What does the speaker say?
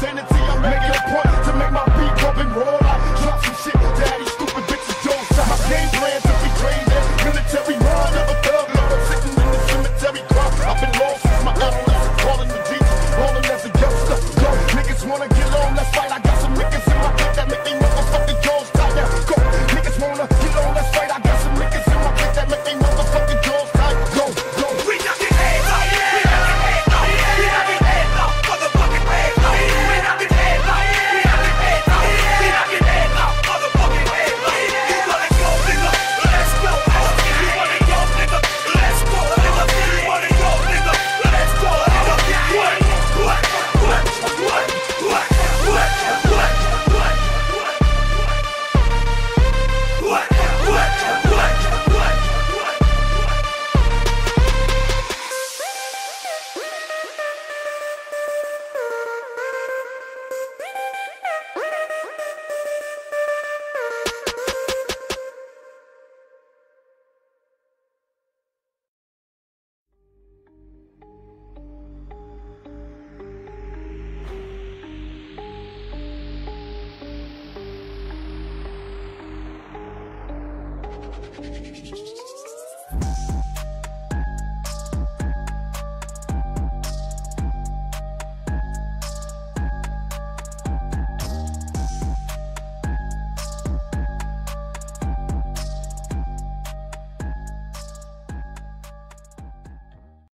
Send it Thank you.